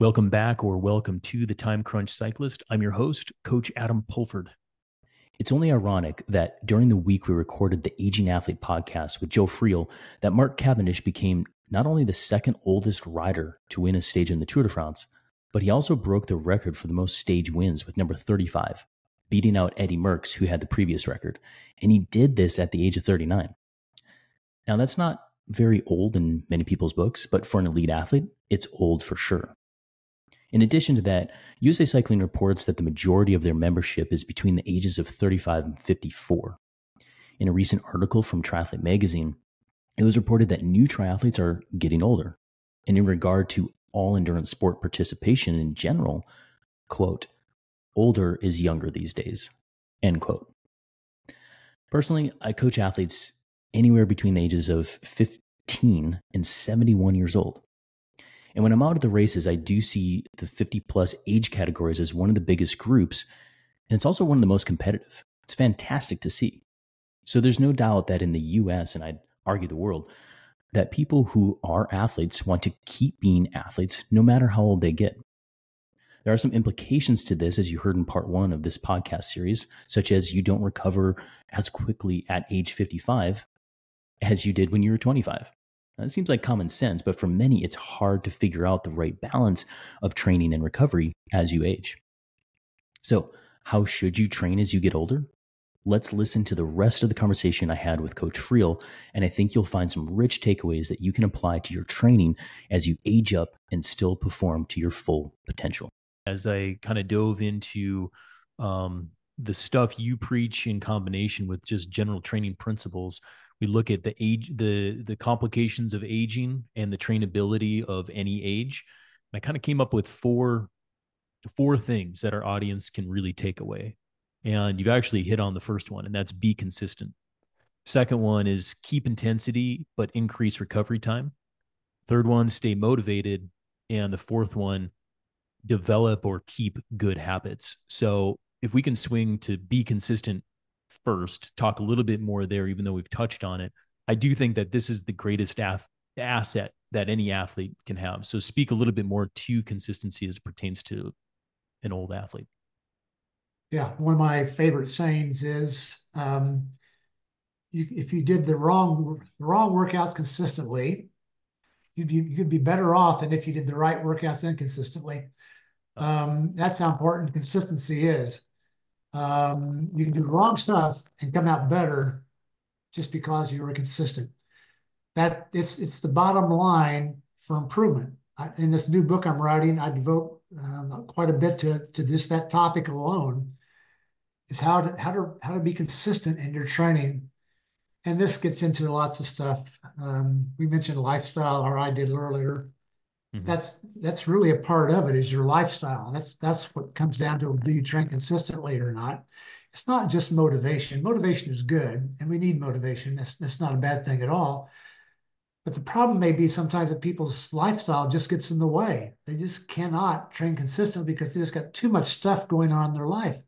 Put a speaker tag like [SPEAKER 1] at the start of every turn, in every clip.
[SPEAKER 1] Welcome back or welcome to the Time Crunch Cyclist. I'm your host, Coach Adam Pulford. It's only ironic that during the week we recorded the Aging Athlete podcast with Joe Friel, that Mark Cavendish became not only the second oldest rider to win a stage in the Tour de France, but he also broke the record for the most stage wins with number 35, beating out Eddie Merckx, who had the previous record. And he did this at the age of 39. Now, that's not very old in many people's books, but for an elite athlete, it's old for sure. In addition to that, USA Cycling reports that the majority of their membership is between the ages of 35 and 54. In a recent article from Triathlete Magazine, it was reported that new triathletes are getting older. And in regard to all endurance sport participation in general, quote, older is younger these days, end quote. Personally, I coach athletes anywhere between the ages of 15 and 71 years old. And when I'm out at the races, I do see the 50 plus age categories as one of the biggest groups. And it's also one of the most competitive. It's fantastic to see. So there's no doubt that in the US, and I'd argue the world, that people who are athletes want to keep being athletes no matter how old they get. There are some implications to this, as you heard in part one of this podcast series, such as you don't recover as quickly at age 55 as you did when you were 25. That seems like common sense, but for many, it's hard to figure out the right balance of training and recovery as you age. So, how should you train as you get older? Let's listen to the rest of the conversation I had with Coach Friel, and I think you'll find some rich takeaways that you can apply to your training as you age up and still perform to your full potential. As I kind of dove into um, the stuff you preach in combination with just general training principles, we look at the age the the complications of aging and the trainability of any age. And i kind of came up with four four things that our audience can really take away. And you've actually hit on the first one and that's be consistent. Second one is keep intensity but increase recovery time. Third one stay motivated. And the fourth one develop or keep good habits. So if we can swing to be consistent first, talk a little bit more there, even though we've touched on it. I do think that this is the greatest af- asset that any athlete can have. So speak a little bit more to consistency as it pertains to an old athlete.
[SPEAKER 2] Yeah, one of my favorite sayings is, um, you, if you did the wrong wrong workouts consistently, you'd be, you could be better off than if you did the right workouts inconsistently. Um, that's how important consistency is. Um, you can do the wrong stuff and come out better just because you were consistent. That it's it's the bottom line for improvement. I, in this new book I'm writing, I devote um, quite a bit to to just that topic alone. Is how to how to how to be consistent in your training, and this gets into lots of stuff. Um, we mentioned lifestyle, or I did earlier. Mm-hmm. That's that's really a part of it is your lifestyle. That's that's what comes down to do you train consistently or not. It's not just motivation. Motivation is good, and we need motivation. That's that's not a bad thing at all. But the problem may be sometimes that people's lifestyle just gets in the way. They just cannot train consistently because they just got too much stuff going on in their life.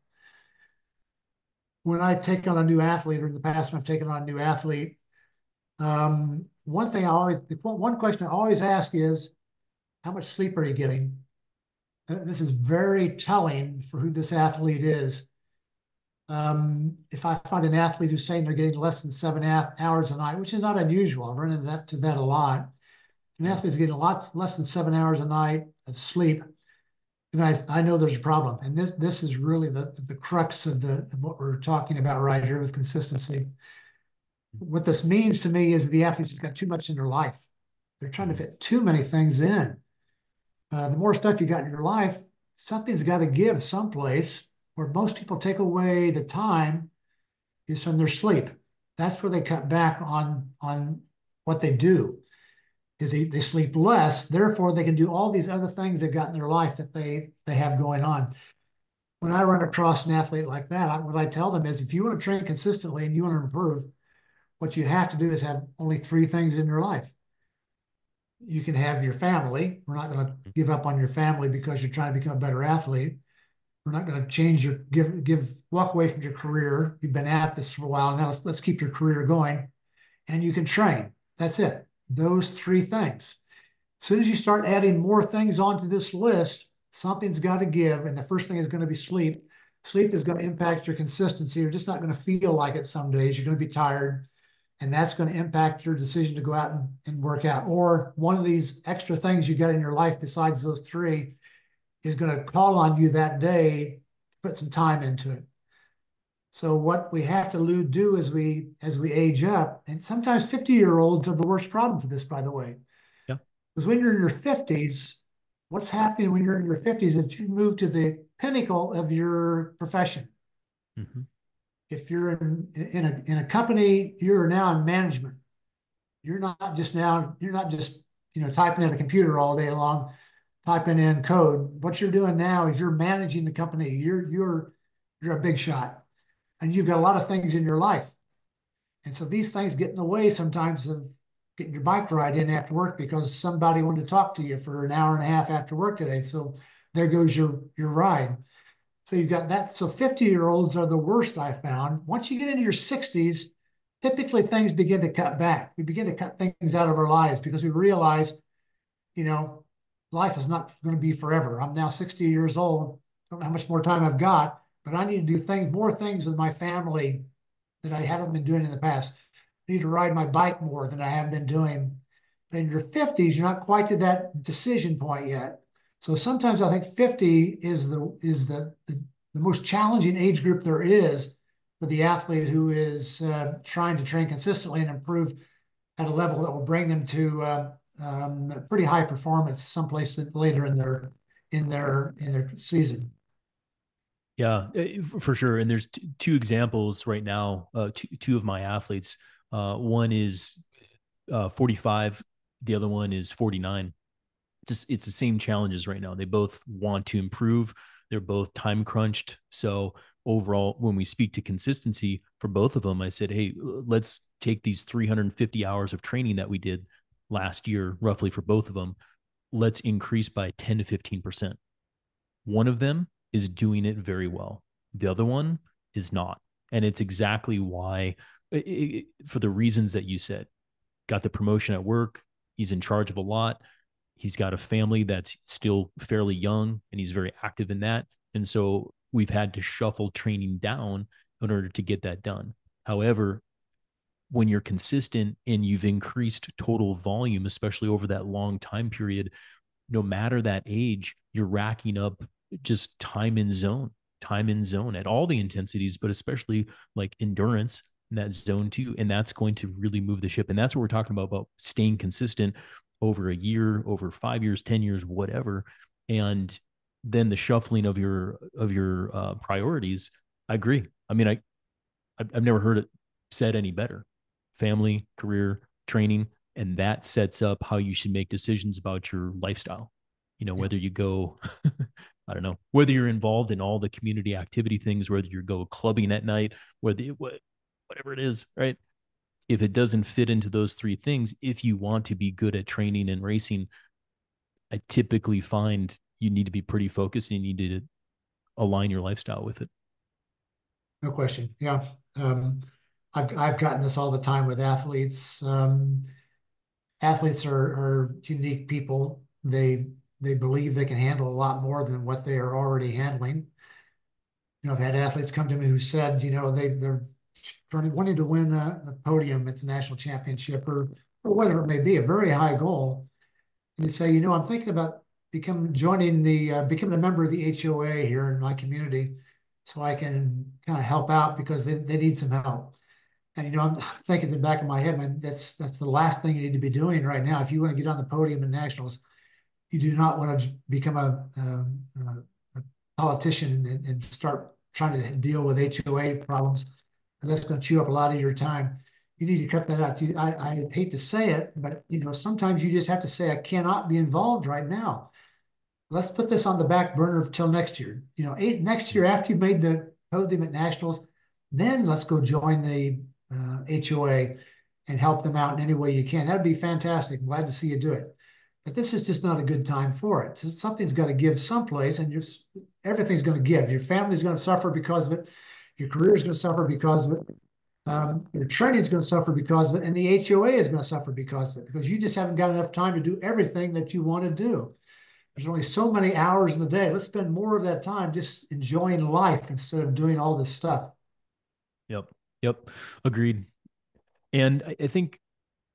[SPEAKER 2] When I take on a new athlete, or in the past, when I've taken on a new athlete, um, one thing I always, one question I always ask is, how much sleep are you getting? Uh, this is very telling for who this athlete is. Um, if I find an athlete who's saying they're getting less than seven hours a night, which is not unusual, I've run into that, to that a lot. An athlete's getting a lot less than seven hours a night of sleep, and I, I know there's a problem. And this this is really the the crux of the of what we're talking about right here with consistency. What this means to me is the athlete's just got too much in their life. They're trying to fit too many things in. Uh, the more stuff you got in your life, something's got to give someplace where most people take away the time is from their sleep. That's where they cut back on, on what they do is they, they sleep less. Therefore, they can do all these other things they've got in their life that they, they have going on. When I run across an athlete like that, I, what I tell them is if you want to train consistently and you want to improve, what you have to do is have only three things in your life you can have your family. We're not going to give up on your family because you're trying to become a better athlete. We're not going to change your give give walk away from your career. You've been at this for a while now. Let's let's keep your career going, and you can train. That's it. Those three things. As soon as you start adding more things onto this list, something's got to give. And the first thing is going to be sleep. Sleep is going to impact your consistency. You're just not going to feel like it some days. You're going to be tired. And that's going to impact your decision to go out and, and work out. Or one of these extra things you got in your life besides those three is going to call on you that day to put some time into it. So what we have to do as we as we age up, and sometimes 50 year olds are the worst problem for this, by the way.
[SPEAKER 3] Yeah.
[SPEAKER 2] Because when you're in your 50s, what's happening when you're in your 50s is you move to the pinnacle of your profession. Mm-hmm. If you're in, in a in a company, you're now in management. You're not just now, you're not just, you know, typing at a computer all day long, typing in code. What you're doing now is you're managing the company. You're you're you're a big shot and you've got a lot of things in your life. And so these things get in the way sometimes of getting your bike ride in after work because somebody wanted to talk to you for an hour and a half after work today. So there goes your your ride. So you've got that. So 50 year olds are the worst I found. Once you get into your 60s, typically things begin to cut back. We begin to cut things out of our lives because we realize, you know, life is not going to be forever. I'm now 60 years old. Don't know how much more time I've got but I need to do things, more things with my family that I haven't been doing in the past. I need to ride my bike more than I have been doing. But In your 50s, you're not quite to that decision point yet. So sometimes I think 50 is the is the, the, the most challenging age group there is for the athlete who is uh, trying to train consistently and improve at a level that will bring them to uh, um, pretty high performance someplace later in their in their in their season.
[SPEAKER 3] Yeah, eh, for sure. And there's t- two examples right now. Uh, two, two of my athletes. Uh, one is uh, 45. The other one is 49. It's it's the same challenges right now. They both want to improve. They're both time crunched. So overall, when we speak to consistency for both of them, I said, hey, let's take these 350 hours of training that we did last year, roughly for both of them. Let's increase by 10 to 15 percent. One of them is doing it very well. The other one is not. And it's exactly why, it, it, for the reasons that you said, got the promotion at work. He's in charge of a lot. He's got a family that's still fairly young and he's very active in that. And so we've had to shuffle training down in order to get that done. However, when you're consistent and you've increased total volume, especially over that long time period, no matter that age, you're racking up just time in zone, time in zone at all the intensities, but especially like endurance in that zone too. And that's going to really move the ship. And that's what we're talking about, about staying consistent over a year, over five years, 10 years, whatever. And then the shuffling of your, of your uh, priorities. I agree. I mean, I, I've never heard it said any better. Family, career, training, and that sets up how you should make decisions about your lifestyle. You know, whether you go I don't know whether you're involved in all the community activity things, whether you go clubbing at night, whether you, whatever it is, right? If it doesn't fit into those three things, if you want to be good at training and racing, I typically find you need to be pretty focused and you need to align your lifestyle with it.
[SPEAKER 2] No question. Yeah. Um, I've, I've gotten this all the time with athletes. Um, athletes are, are unique people. They they believe they can handle a lot more than what they are already handling. You know, I've had athletes come to me who said, you know, they they're trying wanting to win a, a podium at the national championship or or whatever it may be, a very high goal. And they say, you know, I'm thinking about becoming joining the uh, becoming a member of the HOA here in my community, so I can kind of help out because they, they need some help. And you know, I'm thinking in the back of my head, man, that's that's the last thing you need to be doing right now if you want to get on the podium in nationals you do not want to become a, a, a politician and, and, start trying to deal with HOA problems. And that's going to chew up a lot of your time. You need to cut that out. I, I hate to say it, but you know sometimes you just have to say I cannot be involved right now. Let's put this on the back burner until next year. You know, eight, next year after you made the podium at nationals, then let's go join the uh, HOA and help them out in any way you can. That'd be fantastic. glad to see you do it. But this is just not a good time for it. So something's got to give someplace, and everything's going to give. Your family's going to suffer because of it. Your career is going to suffer because of it. Um, your training is going to suffer because of it, and the HOA is going to suffer because of it, because you just haven't got enough time to do everything that you want to do. There's only so many hours in the day. Let's spend more of that time just enjoying life instead of doing all this stuff.
[SPEAKER 3] Yep. Yep. Agreed. And I think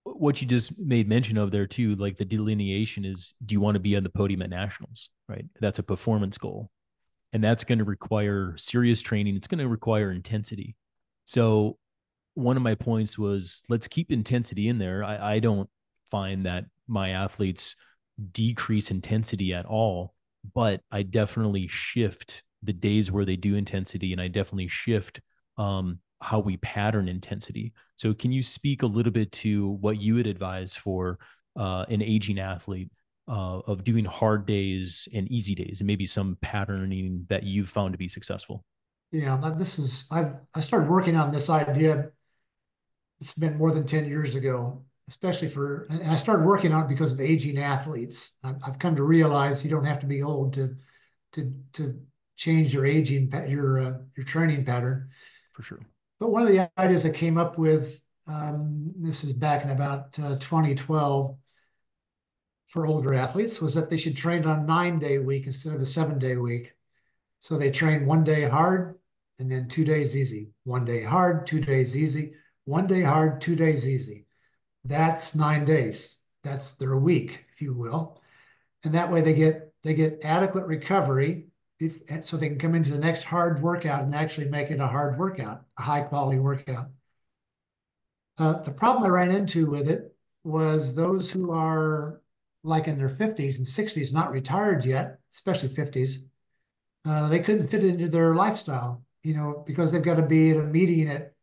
[SPEAKER 3] what you just made mention of there too, like the delineation is do you want to be on the podium at nationals, right? That's a performance goal. And that's going to require serious training. It's going to require intensity. So one of my points was let's keep intensity in there. I, I don't find that my athletes decrease intensity at all, but I definitely shift the days where they do intensity and I definitely shift um, how we pattern intensity. So, can you speak a little bit to what you would advise for uh, an aging athlete uh, of doing hard days and easy days, and maybe some patterning that you've found to be successful?
[SPEAKER 2] Yeah, this is I've I started working on this idea. It's been more than ten years ago, especially for, and I started working on it because of aging athletes. I've come to realize you don't have to be old to to to change your aging your uh, your training pattern.
[SPEAKER 3] For sure.
[SPEAKER 2] But one of the ideas I came up with, um, this is back in about uh, 2012 for older athletes, was that they should train on a nine day week instead of a seven day week. So they train one day hard and then two days easy. One day hard, two days easy. One day hard, two days easy. That's nine days. That's their week, if you will. And that way they get they get adequate recovery if, so they can come into the next hard workout and actually make it a hard workout, a high quality workout. Uh, the problem I ran into with it was those who are like in their 50s and 60s, not retired yet, especially 50s, uh, they couldn't fit into their lifestyle, you know, because they've got to be at a meeting at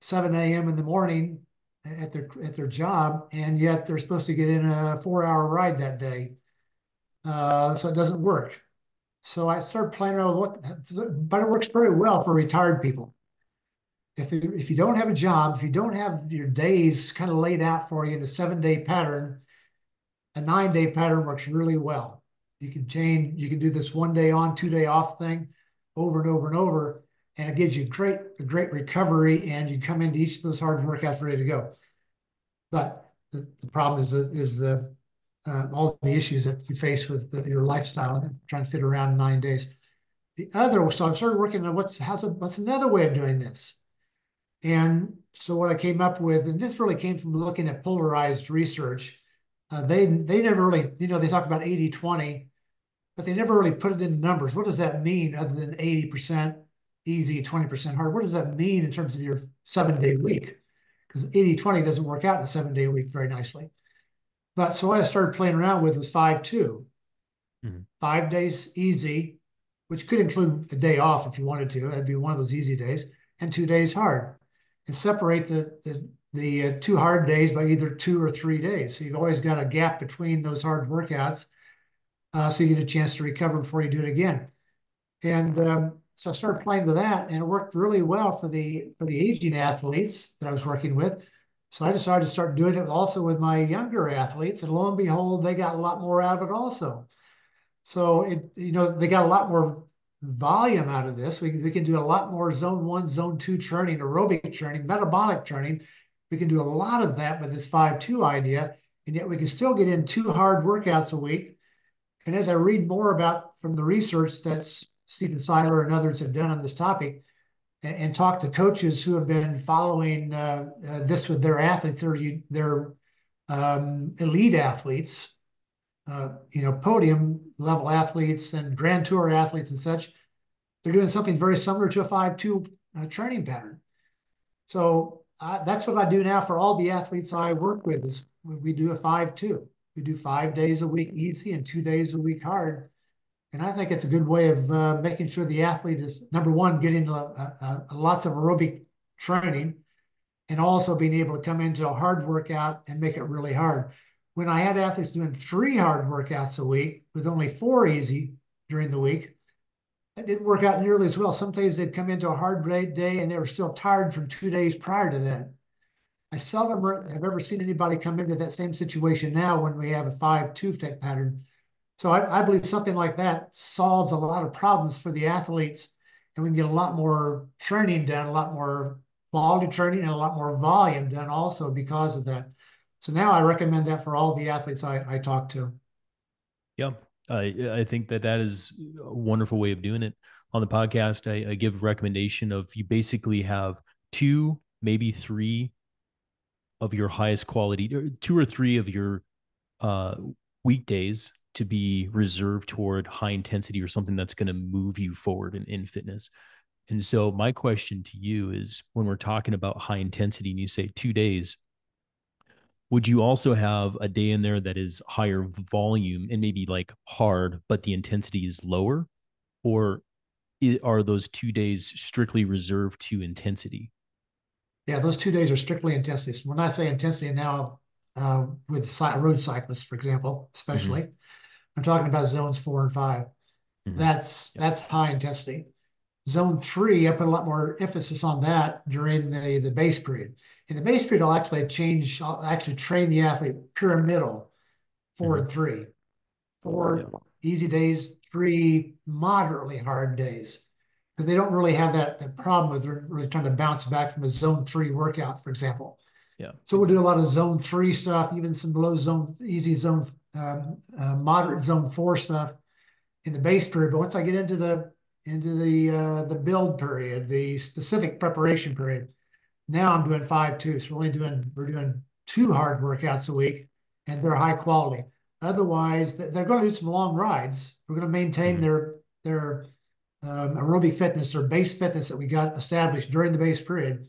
[SPEAKER 2] 7 a.m. in the morning at their at their job, and yet they're supposed to get in a four-hour ride that day. Uh, so it doesn't work. So I started around with what, but it works very well for retired people. If you, if you don't have a job, if you don't have your days kind of laid out for you in a seven day pattern, a nine day pattern works really well. You can change, you can do this one day on, two day off thing over and over and over, and it gives you great, a great recovery, and you come into each of those hard workouts ready to go. But the, the problem is the, is the uh, all the issues that you face with the, your lifestyle and trying to fit around nine days. The other, so I started working on what's how's a, what's another way of doing this. And so what I came up with, and this really came from looking at polarized research. Uh, they they never really, you know, they talk about 80 20, but they never really put it in numbers. What does that mean other than 80% easy, 20% hard? What does that mean in terms of your seven day week? Because 80 20 doesn't work out in a seven day week very nicely. But so what I started playing around with was five two. Mm-hmm. Five days easy, which could include a day off if you wanted to. That'd be one of those easy days, and two days hard, and separate the the the uh, two hard days by either two or three days. So you've always got a gap between those hard workouts, uh, so you get a chance to recover before you do it again. And um, so I started playing with that, and it worked really well for the for the aging athletes that I was working with so I decided to start doing it also with my younger athletes, and lo and behold, they got a lot more out of it also. So it, you know, they got a lot more volume out of this. We, we can do a lot more zone one, zone two training, aerobic training, metabolic training. We can do a lot of that with this 5-2 idea, and yet we can still get in two hard workouts a week. And as I read more about from the research that Stephen Seiler and others have done on this topic, and, and talk to coaches who have been following uh, uh, this with their athletes or their um, elite athletes, uh, you know, podium level athletes and grand tour athletes and such. They're doing something very similar to a 5-2 uh, training pattern. So that's what I do now for all the athletes I work with is we do a 5-2. We do five days a week easy and two days a week hard and I think it's a good way of uh, making sure the athlete is number one, getting lots of aerobic training and also being able to come into a hard workout and make it really hard. When I had athletes doing three hard workouts a week with only four easy during the week, it didn't work out nearly as well. Sometimes they'd come into a hard day and they were still tired from two days prior to that. I seldom have ever seen anybody come into that same situation now when we have a 5-2 type pattern so I, I, believe something like that solves a lot of problems for the athletes, and we can get a lot more training done, a lot more quality training and a lot more volume done also because of that. So now I recommend that for all the athletes I, I talk to.
[SPEAKER 3] Yeah, I I think that that is a wonderful way of doing it. On the podcast, I, I give recommendation of you basically have two, maybe three of your highest quality, two or three of your uh, weekdays to be reserved toward high intensity or something that's going to move you forward in, in fitness. And so my question to you is when we're talking about high intensity and you say two days, would you also have a day in there that is higher volume and maybe like hard, but the intensity is lower? Or are those two days strictly reserved to intensity?
[SPEAKER 2] Yeah, those two days are strictly intensity. So When I say intensity now, uh, with road cyclists, for example, especially, mm-hmm. I'm talking about zones four and 5 mm-hmm. That's yep. that's high intensity. Zone three, I put a lot more emphasis on that during the, the base period. In the base period, I'll actually change, I'll actually train the athlete pyramidal 4 mm-hmm. and three. Four yeah. easy days, three moderately hard days. Because they don't really have that, that problem with really trying to bounce back from a zone three workout, for example.
[SPEAKER 3] Yeah.
[SPEAKER 2] So we'll do a lot of zone three stuff, even some below zone, easy zone, um, uh, moderate zone four stuff in the base period. But once I get into the into the uh, the build period, the specific preparation period. Now I'm doing five two, so we're only doing we're doing two hard workouts a week, and they're high quality. Otherwise, they're going to do some long rides. We're going to maintain mm-hmm. their their um, aerobic fitness or base fitness that we got established during the base period.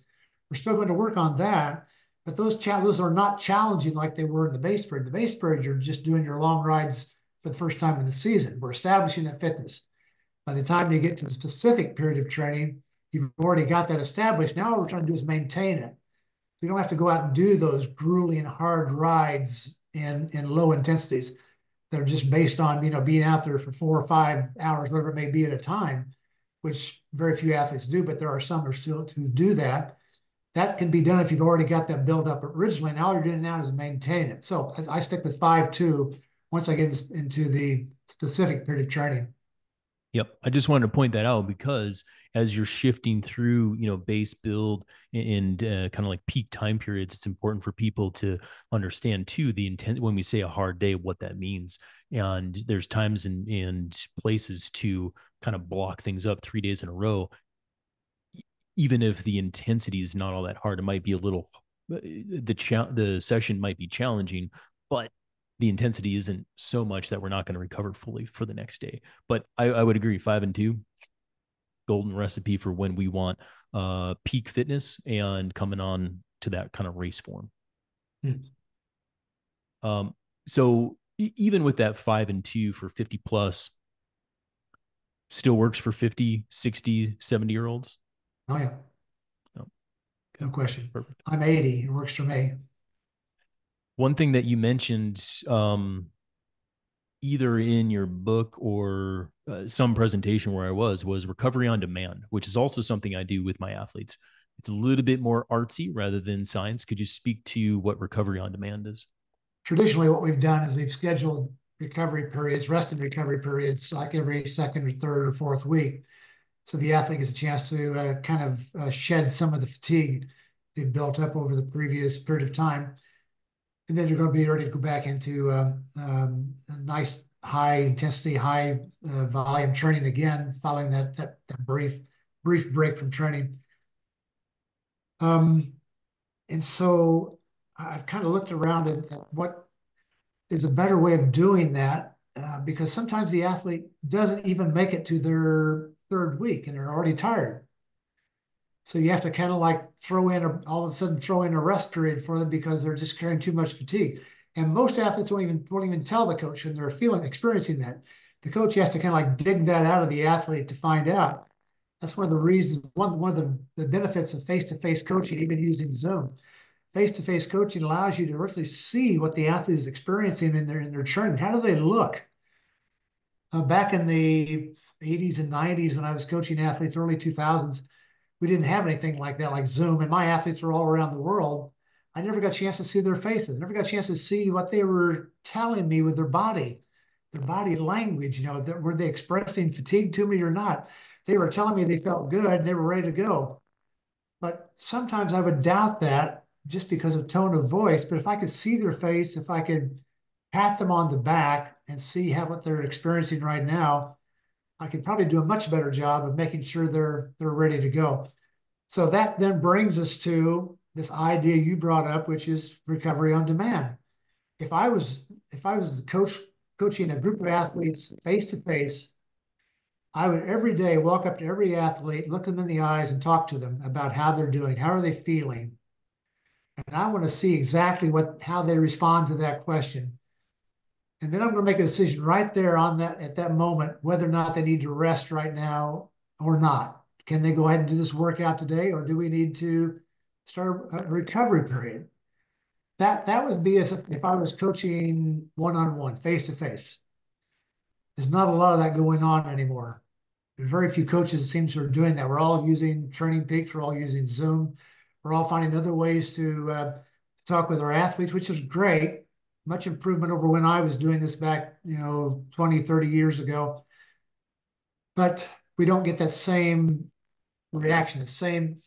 [SPEAKER 2] We're still going to work on that, but those those are not challenging like they were in the base period. The base period, you're just doing your long rides for the first time in the season. We're establishing that fitness. By the time you get to the specific period of training, you've already got that established. Now what we're trying to do is maintain it. You don't have to go out and do those grueling hard rides in, in low intensities that are just based on, you know, being out there for four or five hours, whatever it may be at a time, which very few athletes do, but there are some who still who do that. That can be done if you've already got that built up originally. Now all you're doing now is maintain it. So as I stick with five two once I get into the specific period of training.
[SPEAKER 3] Yep. I just wanted to point that out because as you're shifting through, you know, base build and uh, kind of like peak time periods, it's important for people to understand too the intent when we say a hard day, what that means. And there's times and, and places to kind of block things up three days in a row. Even if the intensity is not all that hard, it might be a little uh, the cha- the session might be challenging, but the intensity isn't so much that we're not going to recover fully for the next day. But I, I would agree, five and two, golden recipe for when we want uh, peak fitness and coming on to that kind of race form. Hmm. Um, so e- even with that five and two for 50 plus, still works for 50, 60, 70 year olds.
[SPEAKER 2] Oh, yeah. No, no question. Perfect. I'm 80. It works for me
[SPEAKER 3] one thing that you mentioned um, either in your book or uh, some presentation where I was was recovery on demand, which is also something I do with my athletes. It's a little bit more artsy rather than science. Could you speak to what recovery on demand is?
[SPEAKER 2] Traditionally, what we've done is we've scheduled recovery periods, rest and recovery periods, like every second or third or fourth week. So the athlete gets a chance to uh, kind of uh, shed some of the fatigue they've built up over the previous period of time and then you're going to be ready to go back into um, um, a nice high intensity, high uh, volume training again, following that, that, that brief brief break from training. Um, and so I've kind of looked around at, at what is a better way of doing that uh, because sometimes the athlete doesn't even make it to their third week and they're already tired. So you have to kind of like throw in a, all of a sudden throw in a rest period for them because they're just carrying too much fatigue. And most athletes won't even won't even tell the coach when they're feeling experiencing that. The coach has to kind of like dig that out of the athlete to find out. That's one of the reasons, one, one of the, the benefits of face-to-face coaching, even using Zoom. Face-to-face coaching allows you to really see what the athlete is experiencing in their in their training. How do they look? Uh, back in the 80s and 90s when I was coaching athletes, early 2000s, we didn't have anything like that, like Zoom. And my athletes were all around the world. I never got a chance to see their faces. Never got a chance to see what they were telling me with their body, their body language. You know, that were they expressing fatigue to me or not? They were telling me they felt good and they were ready to go. But sometimes I would doubt that just because of tone of voice. But if I could see their face, if I could pat them on the back and see how what they're experiencing right now, I could probably do a much better job of making sure they're they're ready to go. So that then brings us to this idea you brought up, which is recovery on demand. If I was if I was the coach coaching a group of athletes face to face, I would every day walk up to every athlete, look them in the eyes, and talk to them about how they're doing, how are they feeling, and I want to see exactly what how they respond to that question. And then I'm going to make a decision right there on that at that moment whether or not they need to rest right now or not. Can they go ahead and do this workout today, or do we need to start a recovery period? That that would be as if, if I was coaching one on one, face to face. There's not a lot of that going on anymore. There's very few coaches, it seems, who are doing that. We're all using TrainingPeaks. We're all using Zoom. We're all finding other ways to uh, talk with our athletes, which is great. Much improvement over when I was doing this back, you know, 20, 30 years ago. But we don't get that same reaction, the same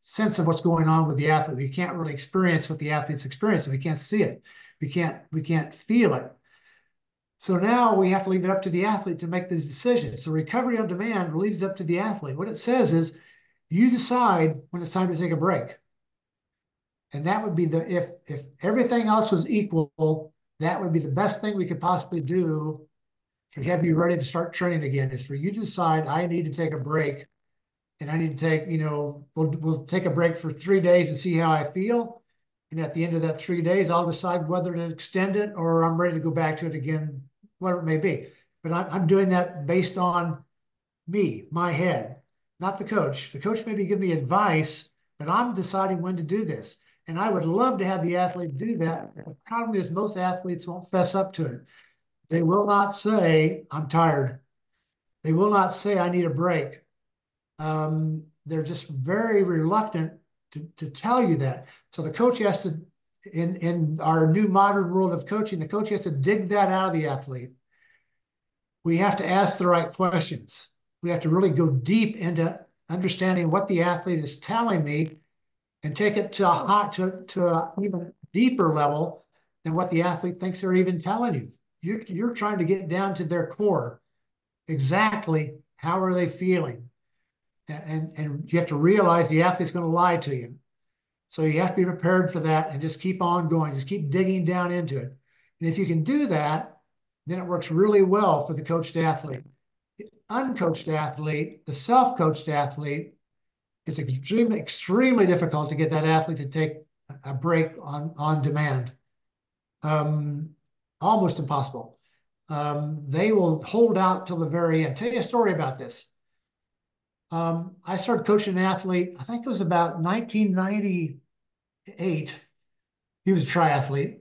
[SPEAKER 2] sense of what's going on with the athlete. We can't really experience what the athlete's experiencing. We can't see it. We can't, we can't feel it. So now we have to leave it up to the athlete to make these decisions. So recovery on demand leaves it up to the athlete. What it says is you decide when it's time to take a break. And that would be the if if everything else was equal, that would be the best thing we could possibly do to have you ready to start training again is for you to decide I need to take a break and I need to take, you know, we'll we'll take a break for three days and see how I feel. And at the end of that three days, I'll decide whether to extend it or I'm ready to go back to it again, whatever it may be. But I'm, I'm doing that based on me, my head, not the coach. The coach may be give me advice, but I'm deciding when to do this. And I would love to have the athlete do that. The problem is most athletes won't fess up to it. They will not say, I'm tired. They will not say, I need a break. Um, they're just very reluctant to, to tell you that. So the coach has to, in, in our new modern world of coaching, the coach has to dig that out of the athlete. We have to ask the right questions. We have to really go deep into understanding what the athlete is telling me and take it to a hot to, to an even deeper level than what the athlete thinks they're even telling you. You're, you're trying to get down to their core. Exactly how are they feeling? And, and you have to realize the athlete's going to lie to you. So you have to be prepared for that and just keep on going. Just keep digging down into it. And if you can do that, then it works really well for the coached athlete. The uncoached athlete, the self-coached athlete, it's extremely, extremely difficult to get that athlete to take a break on, on demand. Um, almost impossible. Um, they will hold out till the very end. Tell you a story about this. Um, I started coaching an athlete, I think it was about 1998. He was a triathlete.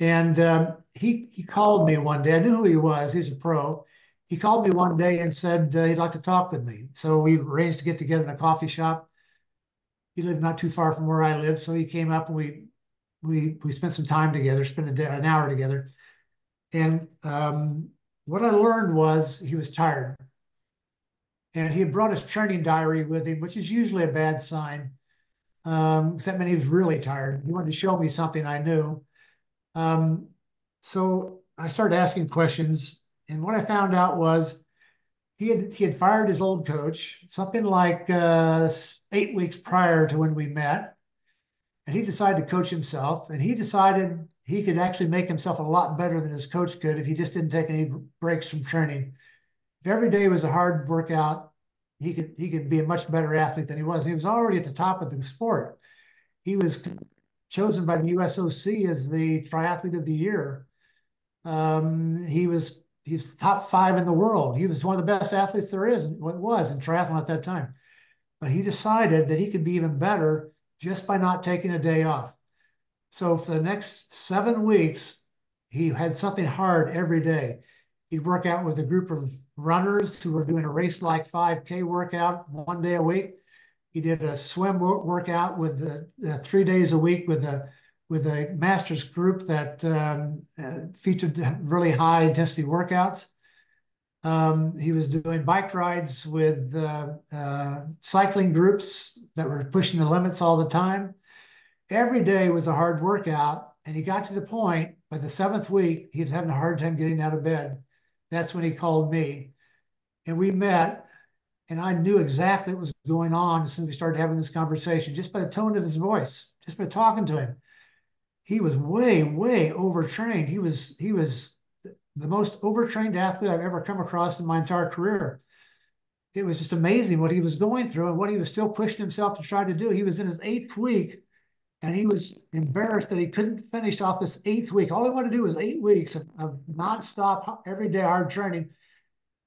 [SPEAKER 2] And um, he, he called me one day. I knew who he was. He's a pro he called me one day and said uh, he'd like to talk with me. So we arranged to get together in a coffee shop. He lived not too far from where I live, so he came up and we we we spent some time together, spent a day, an hour together. And um, what I learned was he was tired, and he had brought his training diary with him, which is usually a bad sign. Um, that meant he was really tired. He wanted to show me something I knew. Um, so I started asking questions and what I found out was he had he had fired his old coach something like uh, eight weeks prior to when we met, and he decided to coach himself. And he decided he could actually make himself a lot better than his coach could if he just didn't take any breaks from training. If every day was a hard workout, he could he could be a much better athlete than he was. He was already at the top of the sport. He was chosen by the USOC as the triathlete of the year. Um, he was he's top five in the world. He was one of the best athletes there is, what was in triathlon at that time. But he decided that he could be even better just by not taking a day off. So for the next seven weeks, he had something hard every day. He'd work out with a group of runners who were doing a race like 5K workout one day a week. He did a swim workout with the, uh, three days a week with a with a master's group that um, uh, featured really high intensity workouts. Um, he was doing bike rides with uh, uh, cycling groups that were pushing the limits all the time. Every day was a hard workout, and he got to the point by the seventh week he was having a hard time getting out of bed. That's when he called me, and we met. And I knew exactly what was going on as soon as we started having this conversation, just by the tone of his voice, just by talking to him. He was way, way overtrained. He was he was the most overtrained athlete I've ever come across in my entire career. It was just amazing what he was going through and what he was still pushing himself to try to do. He was in his eighth week and he was embarrassed that he couldn't finish off this eighth week. All he wanted to do was eight weeks of, of nonstop, everyday hard training.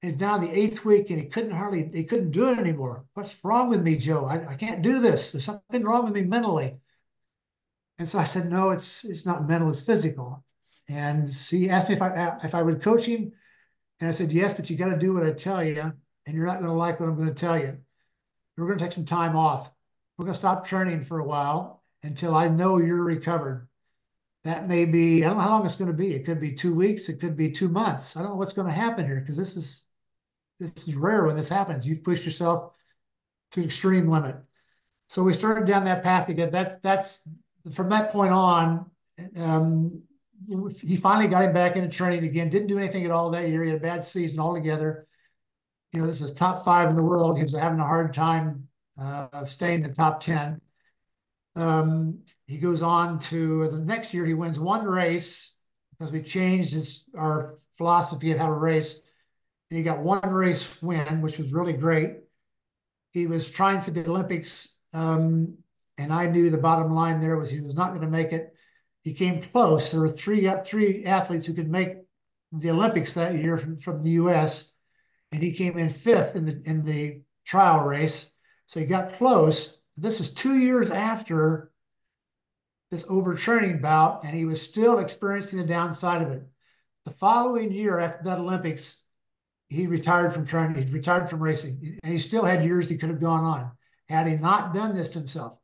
[SPEAKER 2] And now the eighth week and he couldn't hardly, he couldn't do it anymore. What's wrong with me, Joe? I, I can't do this. There's something wrong with me mentally. And so I said, no, it's, it's not mental, it's physical. And so he asked me if I if I would coach him, and I said yes, but you got to do what I tell you, and you're not going to like what I'm going to tell you. We're going to take some time off. We're going to stop training for a while until I know you're recovered. That may be I don't know how long it's going to be. It could be two weeks. It could be two months. I don't know what's going to happen here because this is this is rare when this happens. You've pushed yourself to extreme limit. So we started down that path again. That's that's from that point on. Um, he finally got him back into training again. Didn't do anything at all that year. He had a bad season altogether. You know, this is top five in the world. He was having a hard time uh, of staying in the top 10. Um, he goes on to the next year, he wins one race because we changed his our philosophy of how to race. And he got one race win, which was really great. He was trying for the Olympics. Um, and I knew the bottom line there was he was not going to make it he came close. There were three uh, three athletes who could make the Olympics that year from, from the U.S., and he came in fifth in the in the trial race. So he got close. This is two years after this overtraining bout, and he was still experiencing the downside of it. The following year after that Olympics, he retired from training. He retired from racing, and he still had years he could have gone on had he not done this to himself.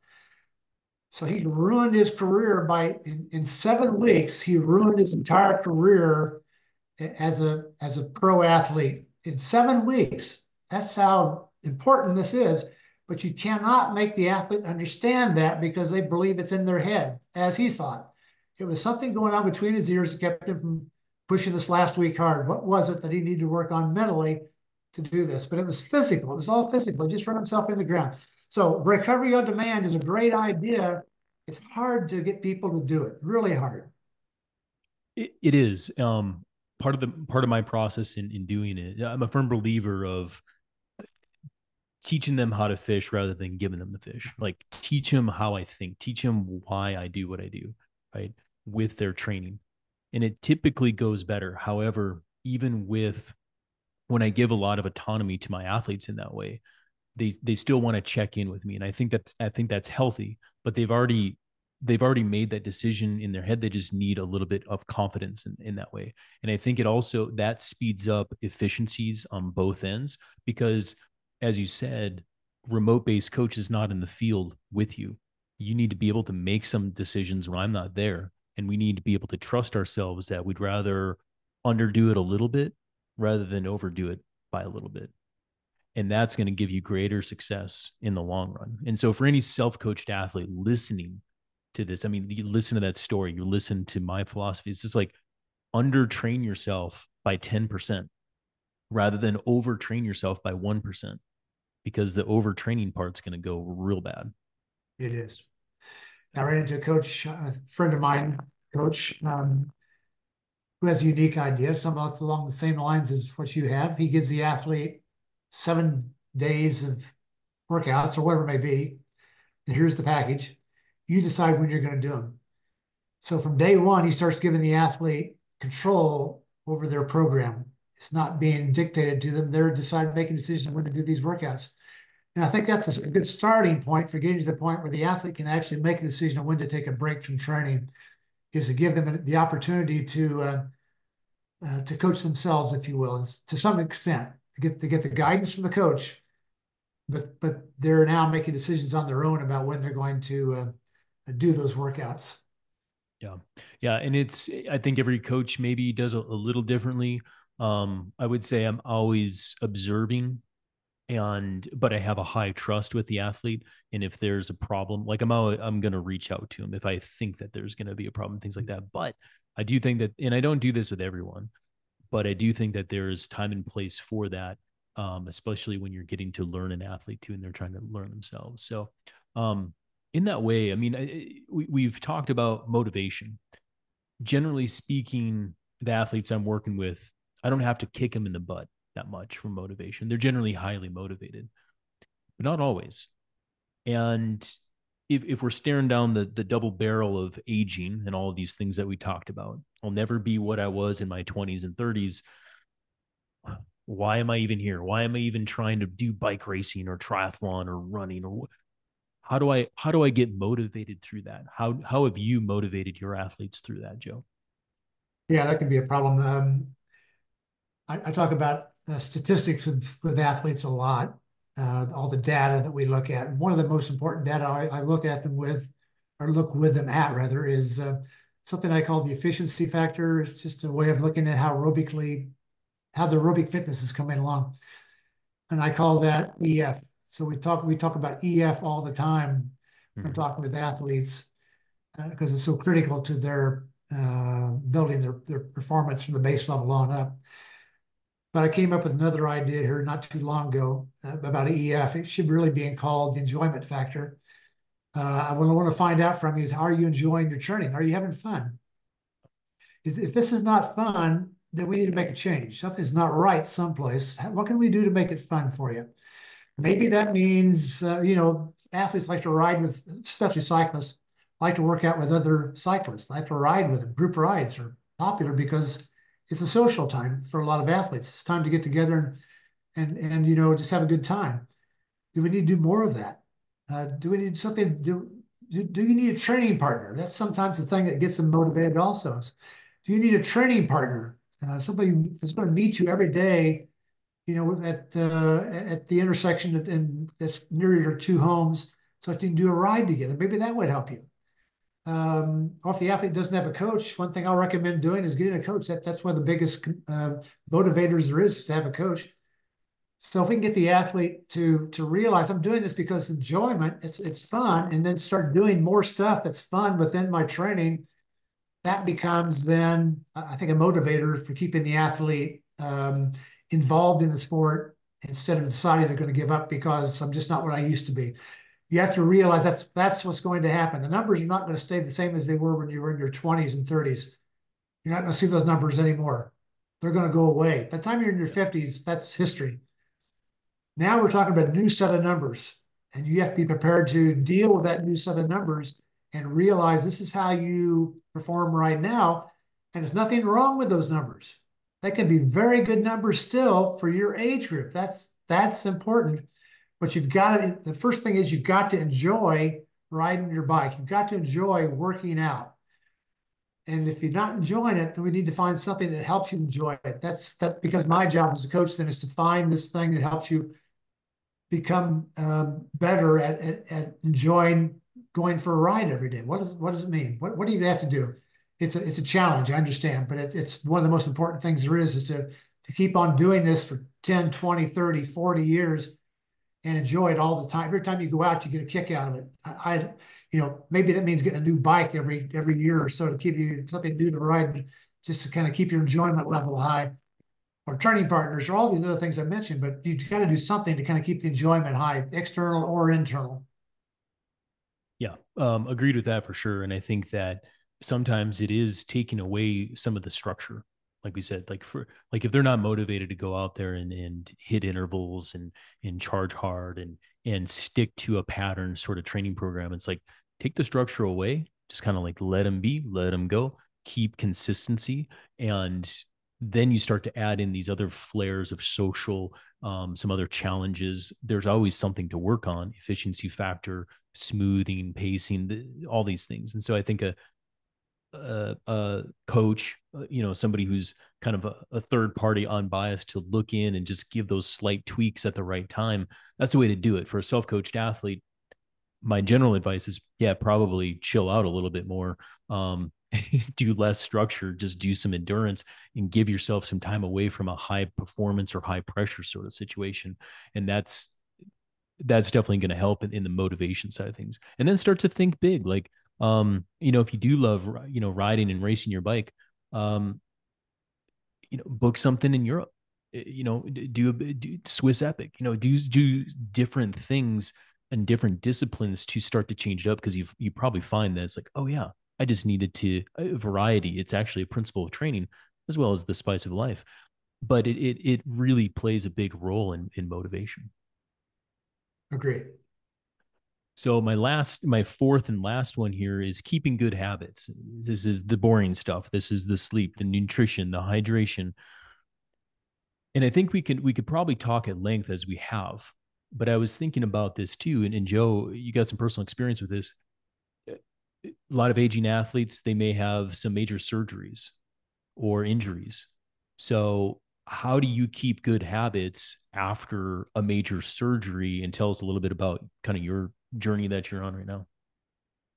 [SPEAKER 2] So he ruined his career by in, in seven weeks. He ruined his entire career as a as a pro athlete in seven weeks. That's how important this is. But you cannot make the athlete understand that because they believe it's in their head, as he thought. It was something going on between his ears that kept him from pushing this last week hard. What was it that he needed to work on mentally to do this? But it was physical. It was all physical. He just run himself in the ground. So recovery on demand is a great idea. It's hard to get people to do it. Really hard.
[SPEAKER 3] it, it is. Um, part of the part of my process in in doing it. I'm a firm believer of teaching them how to fish rather than giving them the fish. Like teach them how I think, teach them why I do what I do, right? With their training. And it typically goes better. However, even with when I give a lot of autonomy to my athletes in that way, they they still want to check in with me and i think that i think that's healthy but they've already they've already made that decision in their head. They just need a little bit of confidence in, in that way. And i think it also that speeds up efficiencies on both ends because as you said remote based coach is not in the field with you. You need to be able to make some decisions when i'm not there and we need to be able to trust ourselves that we'd rather underdo it a little bit rather than overdo it by a little bit and that's going to give you greater success in the long run. And so, for any self coached athlete listening to this, I mean, you listen to that story, you listen to my philosophy. It's just like undertrain yourself by 10% rather than overtrain yourself by 1% because the overtraining part's going to go real bad.
[SPEAKER 2] It is. I ran into a coach, a friend of mine, coach, um, who has a unique idea, somewhat along the same lines as what you have. He gives the athlete seven days of workouts or whatever it may be. And here's the package. You decide when you're going to do them. So from day one, he starts giving the athlete control over their program. It's not being dictated to them. They're deciding, making decisions when to do these workouts. And I think that's a good starting point for getting to the point where the athlete can actually make a decision on when to take a break from training, is to give them the opportunity to uh, uh, to coach themselves, if you will, to some extent to get to get the guidance from the coach, but but they're now making decisions on their own about when they're going to uh, do those workouts.
[SPEAKER 3] Yeah, yeah, and it's I think every coach maybe does a, a little differently. Um, I would say I'm always observing and but I have a high trust with the athlete. And if there's a problem, like I'm I'm gonna reach out to him if I think that there's gonna be a problem, things like that. But I do think that, and I don't do this with everyone, but I do think that there's time and place for that, um, especially when you're getting to learn an athlete too, and they're trying to learn themselves. So, um, in that way, I mean, I, we, we've talked about motivation. Generally speaking, the athletes I'm working with, I don't have to kick them in the butt that much for motivation. They're generally highly motivated, but not always. And if, if we're staring down the, the double barrel of aging and all of these things that we talked about, I'll never be what I was in my 20s and 30s. Why am I even here? Why am I even trying to do bike racing or triathlon or running or how do I how do I get motivated through that? How how have you motivated your athletes through that, Joe?
[SPEAKER 2] Yeah, that can be a problem. Um, I, I, talk about uh, statistics with, with athletes a lot, uh, all the data that we look at. One of the most important data I, I look at them with, or look with them at rather, is uh, something I call the efficiency factor. It's just a way of looking at how aerobically, how the aerobic fitness is coming along. And I call that EF. So we talk we talk about EF all the time mm-hmm. when talking with athletes because uh, it's so critical to their uh, building their, their performance from the base level on up. But I came up with another idea here not too long ago uh, about EF. It should really be called the enjoyment factor. Uh, I want to find out from you is how are you enjoying your training? Are you having fun? If this is not fun, then we need to make a change. Something's not right someplace. What can we do to make it fun for you? Maybe that means, uh, you know, athletes like to ride with, especially cyclists, like to work out with other cyclists, like to ride with them. Group rides are popular because it's a social time for a lot of athletes. It's time to get together and and and you know just have a good time. Do we need to do more of that? Uh, do we need something? Do, do do you need a training partner? That's sometimes the thing that gets them motivated. Also, do you need a training partner? Uh, somebody that's going to meet you every day, you know, at uh, at the intersection and that's near your two homes, so you can do a ride together. Maybe that would help you. Um, or if the athlete doesn't have a coach, one thing I'll recommend doing is getting a coach. That, that's one of the biggest uh, motivators there is, is to have a coach. So if we can get the athlete to to realize I'm doing this because enjoyment, it's it's fun, and then start doing more stuff that's fun within my training, that becomes then I think a motivator for keeping the athlete um, involved in the sport instead of deciding they're going to give up because I'm just not what I used to be you have to realize that's that's what's going to happen. The numbers are not going to stay the same as they were when you were in your 20s and 30s. You're not going to see those numbers anymore. They're going to go away. By the time you're in your 50s, that's history. Now we're talking about a new set of numbers, and you have to be prepared to deal with that new set of numbers and realize this is how you perform right now. And there's nothing wrong with those numbers. They can be very good numbers still for your age group. That's that's important but you've got to, the first thing is you've got to enjoy riding your bike. You've got to enjoy working out. And if you're not enjoying it, then we need to find something that helps you enjoy it. That's that because my job as a coach then is to find this thing that helps you become um, better at, at, at, enjoying going for a ride every day. What does what does it mean? What what do you have to do? It's a it's a challenge, I understand, but it, it's one of the most important things there is is to to keep on doing this for 10, 20, 30, 40 years and enjoy it all the time. Every time you go out, you get a kick out of it. I, I, you know, maybe that means getting a new bike every every year or so to give you something new to ride, just to kind of keep your enjoyment level high, or training partners, or all these other things I mentioned. But you got to do something to kind of keep the enjoyment high, external or internal.
[SPEAKER 3] Yeah, um, agreed with that for sure. And I think that sometimes it is taking away some of the structure like we said like for like if they're not motivated to go out there and and hit intervals and and charge hard and and stick to a pattern sort of training program it's like take the structure away just kind of like let them be let them go keep consistency and then you start to add in these other flares of social um, some other challenges. There's always something to work on efficiency factor smoothing pacing all these things. And so i think a a, a coach, you know, somebody who's kind of a, a, third party unbiased to look in and just give those slight tweaks at the right time. That's the way to do it. For a self coached athlete, my general advice is, yeah, probably chill out a little bit more. Um, do less structure, just do some endurance and give yourself some time away from a high performance or high pressure sort of situation. And that's that's definitely going to help in, in the motivation side of things. And then start to think big. Like, um, you know, if you do love, you know, riding and racing your bike, um, you know, book something in Europe. You know, do a do Swiss Epic. You know, do do different things and different disciplines to start to change it up because you you probably find that it's like, oh yeah, I just needed to uh, variety. It's actually a principle of training as well as the spice of life, but it it it really plays a big role in in motivation.
[SPEAKER 2] Agreed.
[SPEAKER 3] So my last, my fourth and last one here is keeping good habits. This is the boring stuff. This is the sleep, the nutrition, the hydration. And I think we could we could probably talk at length as we have. But I was thinking about this too, and, and Joe, you got some personal experience with this. A lot of aging athletes, they may have some major surgeries or injuries. So how do you keep good habits after a major surgery and tell us a little bit about kind of your journey that you're on right now?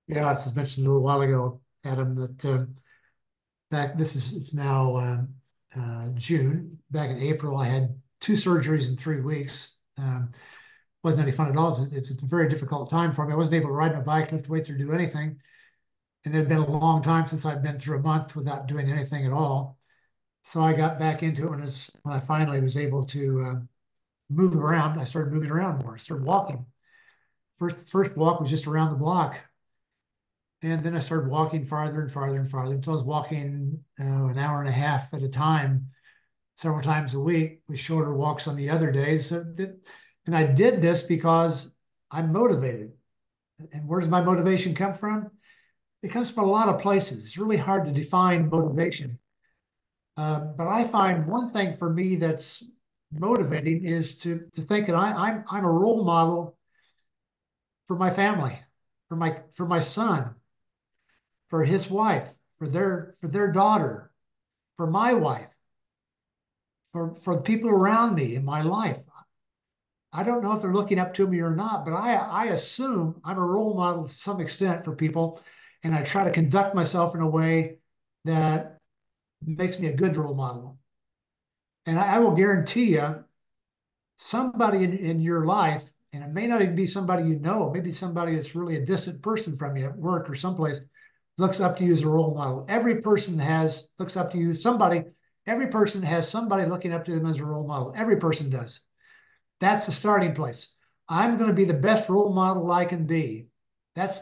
[SPEAKER 2] Yeah as I mentioned a little while ago adam that uh, back this is it's now uh, uh, june. Back in april i had two surgeries in three weeks. Um, wasn't any fun at all. It's, it's, a very difficult time for me. I wasn't able to ride my bike lift weights or do anything. And it had been a long time since i'd been through a month without doing anything at all. So I got back into it when, was, when I finally was able to uh, move around. I started moving around more. I started walking. First, first walk was just around the block. And then I started walking farther and farther and farther until I was walking uh, an hour and a half at a time, several times a week with shorter walks on the other days. So that, and I did this because I'm motivated. And where does my motivation come from? It comes from a lot of places. It's really hard to define motivation. Uh, but I find one thing for me that's motivating is to to think that I, I'm I'm a role model for my family, for my for my son, for his wife, for their for their daughter, for my wife, for for people around me in my life. I don't know if they're looking up to me or not, but I I assume I'm a role model to some extent for people, and I try to conduct myself in a way that makes me a good role model. And I, I will guarantee you, somebody in, in your life, and it may not even be somebody you know, maybe somebody that's really a distant person from you at work or someplace, looks up to you as a role model. Every person has looks up to you. Somebody, every person has somebody looking up to them as a role model. Every person does. That's the starting place. I'm going to be the best role model I can be. That's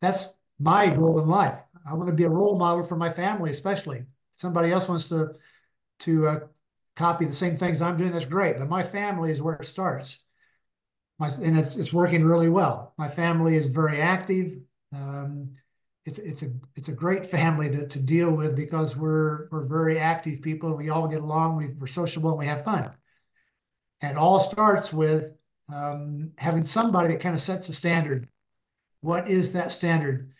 [SPEAKER 2] that's my goal in life. I want to be a role model for my family, especially somebody else wants to to uh, copy the same things I'm doing, that's great. But my family is where it starts. My, and it's, it's working really well. My family is very active. Um, it's it's a it's a great family to, to deal with because we're we're very active people. We all get along. We, we're sociable and we have fun. And it all starts with um, having somebody that kind of sets the standard. What is that standard?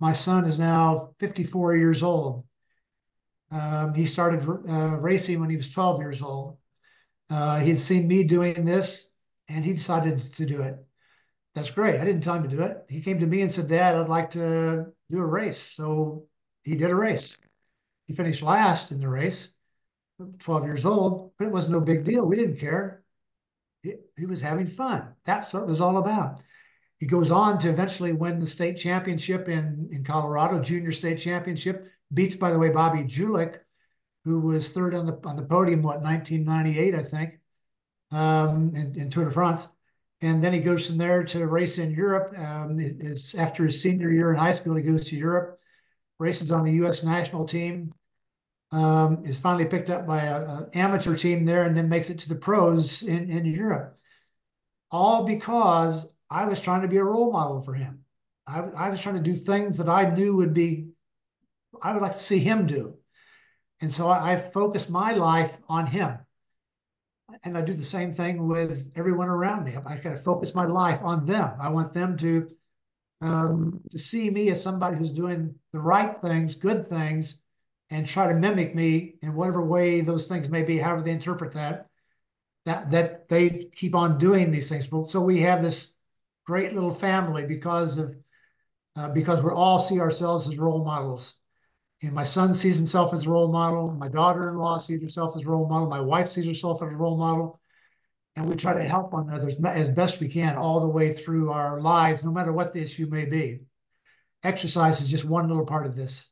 [SPEAKER 2] My son is now 54 years old. Um, he started uh, racing when he was 12 years old. Uh, he'd seen me doing this and he decided to do it. That's great. I didn't tell him to do it. He came to me and said, Dad, I'd like to do a race. So he did a race. He finished last in the race, 12 years old, but it was no big deal. We didn't care. He, he was having fun. That's what it was all about. He goes on to eventually win the state championship in, in Colorado, junior state championship beats, by the way, Bobby Julich, who was third on the on the podium, what 1998, I think, um, in, in Tour de France. And then he goes from there to race in Europe. Um, it's after his senior year in high school, he goes to Europe, races on the U.S. national team. Um, is finally picked up by an amateur team there, and then makes it to the pros in in Europe. All because I was trying to be a role model for him. I, I was trying to do things that I knew would be I would like to see him do. And so I, I focus my life on him. And I do the same thing with everyone around me. I kind of focus my life on them. I want them to um, to see me as somebody who's doing the right things, good things, and try to mimic me in whatever way those things may be, however they interpret that. That that they keep on doing these things. So we have this great little family because of uh, because we all see ourselves as role models And my son sees himself as a role model. My daughter-in-law sees herself as a role model. My wife sees herself as a role model. And we try to help one another as best we can all the way through our lives, no matter what the issue may be. Exercise is just one little part of this.